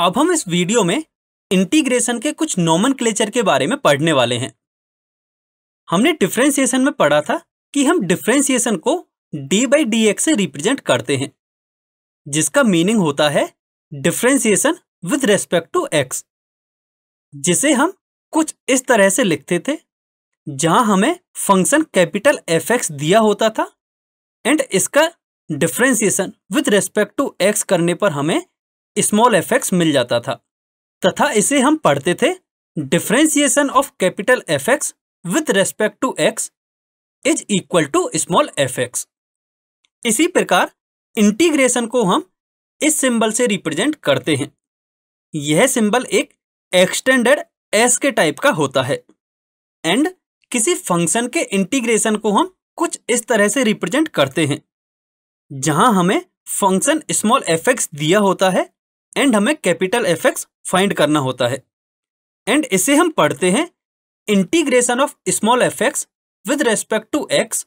अब हम इस वीडियो में इंटीग्रेशन के कुछ नॉमन के बारे में पढ़ने वाले हैं। हमने डिफ्रेंसिएशन में पढ़ा था कि हम डिफ्रेंसिएशन को डी बाई डी एक्स से रिप्रेजेंट करते हैं, जिसका मीनिंग होता है differentiation with respect to x जिसे हम कुछ इस तरह से लिखते थे, जहाँ हमें फ़ंक्शन कैपिटल एफ़ एक्स दिया होता था एंड इसका differentiation with respect to x करने पर हमें स्मॉल एफ़ एक्स मिल जाता था। तथा इसे हम पढ़ते थे differentiation of capital f x with respect to x is equal to small f x इसी प्रकार इंटीग्रेशन को हम इस सिंबल से रिप्रेजेंट करते हैं। यह सिंबल एक एक्सटेंडेड एस के टाइप का होता है। एंड किसी फ़ंक्शन के इंटीग्रेशन को हम कुछ इस तरह से रिप्रेजेंट करते हैं। जहाँ हमें फ़ंक्शन स्मॉल एफ़ एक्स दिया होता है एंड हमें कैपिटल एफ़ एक्स फाइंड करना होता है। एंड इसे हम पढ़ते हैं integration of small f x with respect to x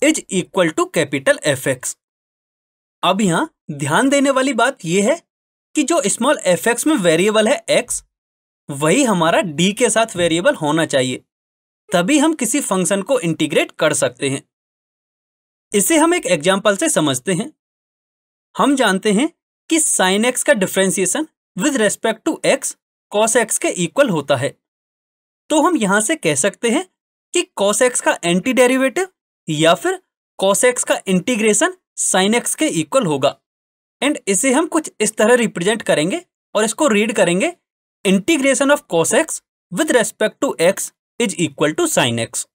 is equal to capital f x अब यहाँ ध्यान देने वाली बात यह है कि जो स्मॉल एफ़ एक्स में वेरिएबल है एक्स वही हमारा डी के साथ वेरिएबल होना चाहिए। तभी हम किसी फ़ंक्शन को इंटीग्रेट कर सकते हैं। इसे हम एक एग्ज़ाम्पल से समझते हैं। हम जानते हैं कि साइन एक्स का differentiation with respect to x cos x के इक्वल होता है। तो हम यहाँ से कह सकते हैं कि कॉस एक्स का एंटी डेरिवेटिव या फिर कॉस एक्स का इंटीग्रेशन साइन एक्स के इक्वल होगा। एंड इसे हम कुछ इस तरह रिप्रेजेंट करेंगे और इसको रीड करेंगे integration of cos x with respect to x is equal to sine x